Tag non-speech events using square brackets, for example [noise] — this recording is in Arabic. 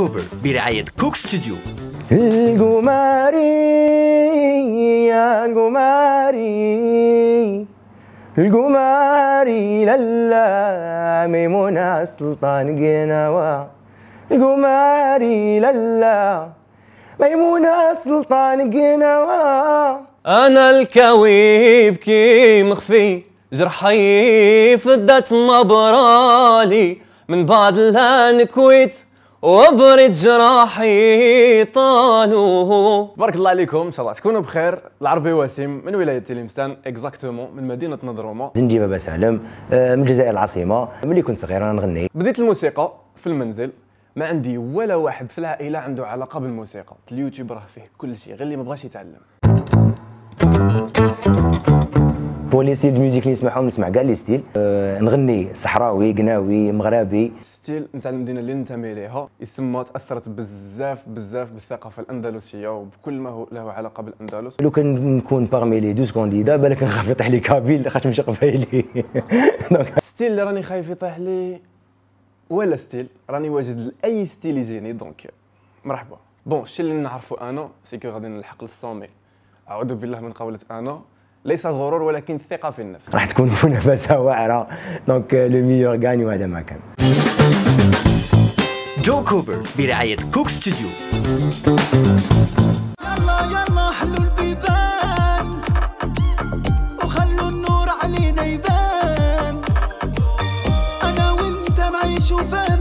كوفر برعاية كوك ستوديو القماري يا قماري القماري للا ميمونة سلطان قنوة القماري للا ميمونة سلطان قنوة أنا الكويب كي مخفي جرحي فدت مبرالي. من بعد لا نكويت وبرد جراحي طالو تبارك الله عليكم إن شاء الله تكونوا بخير. العربي وسيم من ولاية تلمسان exactement من مدينة نضرومة. زنجي بابا سالم آه، من الجزائر العاصمة. ملي كنت صغير أنا نغني. بديت الموسيقى في المنزل. ما عندي ولا واحد في العائلة عنده علاقة بالموسيقى. اليوتيوب راه فيه كل شيء غير اللي ما بغاش يتعلم. pour les styles musique اللي نسمعهم نسمع كاع les styles. آه، نغني صحراوي قناوي مغربي. style نتاع المدينة اللي ننتمي ليها يسمى تاثرت بزاف بزاف بالثقافة الأندلسية وبكل ما هو له علاقة بالأندلس. لو كان نكون parmi les douze candidats بالك نخاف يطيح le kabyle خاطر مش قبايلي [laughs] style اللي راني خايف يطيح لي ولا style راني واجد لأي style يجيني donc مرحبا. bon الشيء اللي نعرفو أنا c'est que غادي نلحق لل sommet. أعوذ بالله من قولة أنا. ليس غرور ولكن ثقة في النفس. راح تكون [laughs] منافسة واعرة. donc le meilleur gagne وهذا ما كان جو كوفر برعاية كوك ستوديو يلا يلا حلوا البيبان. وخلوا النور علينا يبان. أنا وأنت نعيش وفان.